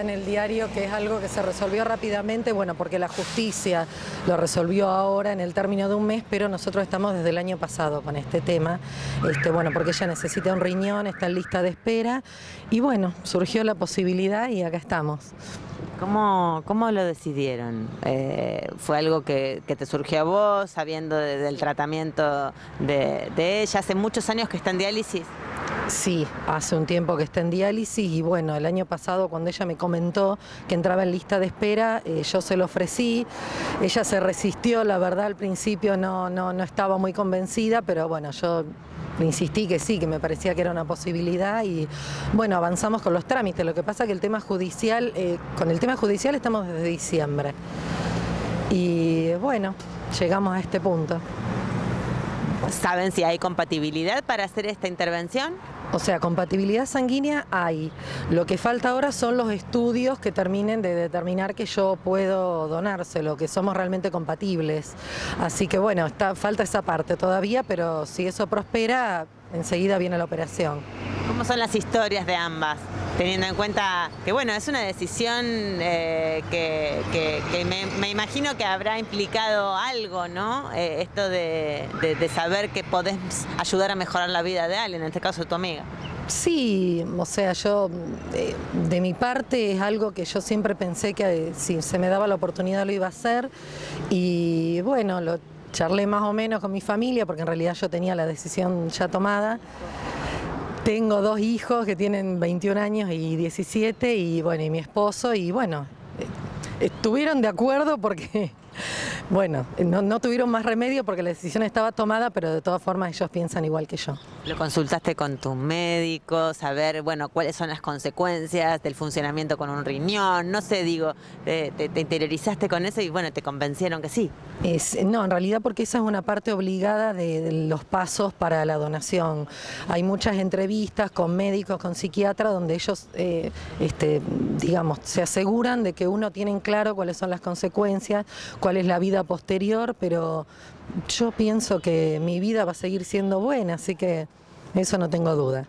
En el diario que es algo que se resolvió rápidamente, bueno, porque la justicia lo resolvió ahora en el término de un mes, pero nosotros estamos desde el año pasado con este tema, este, bueno, porque ella necesita un riñón, está en lista de espera, y bueno, surgió la posibilidad y acá estamos. ¿Cómo, cómo lo decidieron? Eh, ¿Fue algo que, te surgió a vos, sabiendo de- del tratamiento de ella? Hace muchos años que está en diálisis. Sí, hace un tiempo que está en diálisis y bueno, el año pasado cuando ella me comentó que entraba en lista de espera, eh, yo se lo ofrecí, ella se resistió, la verdad al principio no, no, no estaba muy convencida, pero bueno, yo insistí que sí, que me parecía que era una posibilidad y bueno, avanzamos con los trámites, lo que pasa que el tema judicial, eh, con el tema judicial estamos desde diciembre. Y bueno, llegamos a este punto. ¿Saben si hay compatibilidad para hacer esta intervención? O sea, compatibilidad sanguínea hay. Lo que falta ahora son los estudios que terminen de determinar que yo puedo donárselo, que somos realmente compatibles. Así que bueno, está, falta esa parte todavía, pero si eso prospera, enseguida viene la operación. ¿Cómo son las historias de ambas? Teniendo en cuenta que, bueno, es una decisión eh, que, que- que me, me imagino que habrá implicado algo, ¿no? Eh, esto de, de- de saber que podés ayudar a mejorar la vida de alguien, en este caso de tu amiga. Sí, o sea, yo eh, de mi parte es algo que yo siempre pensé que si se me daba la oportunidad lo iba a hacer y bueno, lo charlé más o menos con mi familia porque en realidad yo tenía la decisión ya tomada. Tengo dos hijos que tienen 21 años y 17 y bueno, y mi esposo y bueno, eh, estuvieron de acuerdo porque bueno, no, no tuvieron más remedio porque la decisión estaba tomada, pero de todas formas ellos piensan igual que yo. Lo consultaste con tu médico, saber, bueno, cuáles son las consecuencias del funcionamiento con un riñón, no sé, digo, te, te- te interiorizaste con eso y bueno, te convencieron que sí. Es- no, en realidad porque esa es una parte obligada de, de los pasos para la donación. Hay muchas entrevistas con médicos, con psiquiatras, donde ellos, eh, este, digamos, se aseguran de que uno tiene en claro cuáles son las consecuencias, cuál es la posterior, pero yo pienso que mi vida va a seguir siendo buena, así que eso no tengo duda.